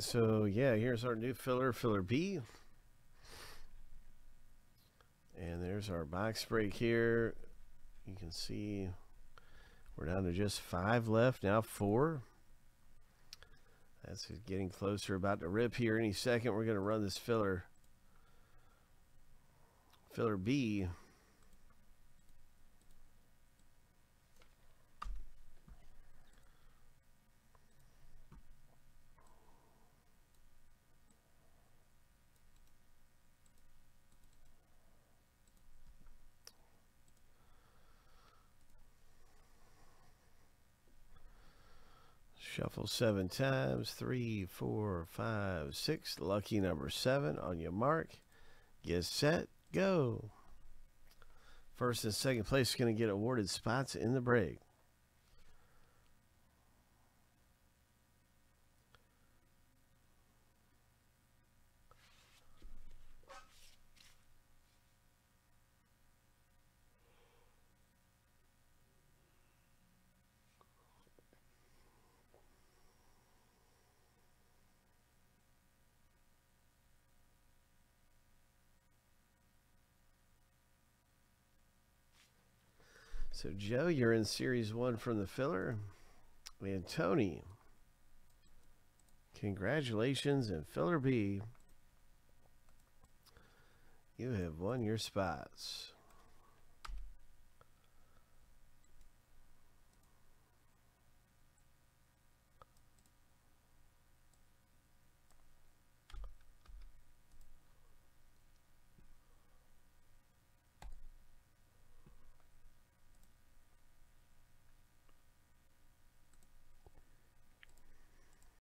So yeah, here's our new filler, filler B. And there's our box break here. You can see we're down to just five left, now four. That's getting closer, about to rip here any second. We're going to run this filler, filler B. Shuffle seven times. Three, four, five, six. Lucky number seven on your mark. Get set. Go. First and second place is going to get awarded spots in the break. So, Joe, you're in series one from the filler. And Tony, congratulations. And filler B, you have won your spots.